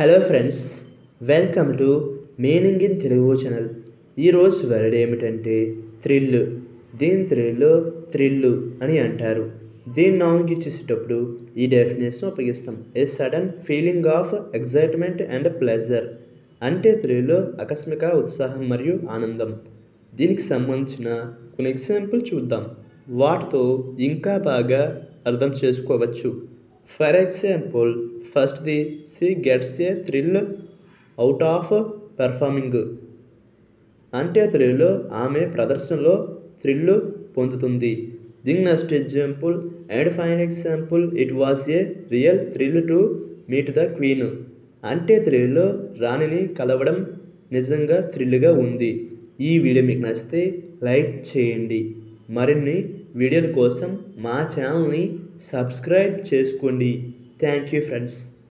Hello friends welcome to meaning in Telugu channel ఈరోజు word ఏమిటంటే thrill దీని thrill thrill అని అంటారు. దీన్ని నాన్కి ఇచ్చేసేటప్పుడు ఈ డెఫినేషన్ ఉపయోగిస్తాం. A sudden feeling of excitement and pleasure అంటే థ్రిల్ ఆకస్మిక ఉత్సాహం మరియు ఆనందం. దీనికి సంబంధించిన కొన్ని ఎగ్జాంపుల్ చూద్దాం. వాటితో ఇంకా బాగా అర్థం చేసుకోవచ్చు. ఫర్ ఎగ్జాంపుల్ ఫస్ట్ది she gets a thrill out of performing అంటే థ్రిల్ ఆమె ప్రదర్శనలో థ్రిల్ పొందుతుంది. దింగ్ next example and fine example it was a real thrill to meet the queen అంటే థ్రిల్ రాణిని కలవడం నిజంగా థ్రిల్గా ఉంది. ఈ వీడియో మీకు నచ్చితే లైక్ చేయండి. మరిన్ని వీడియోల కోసం మా ఛానల్ని సబ్స్క్రైబ్ చేసుకోండి. Thank you friends.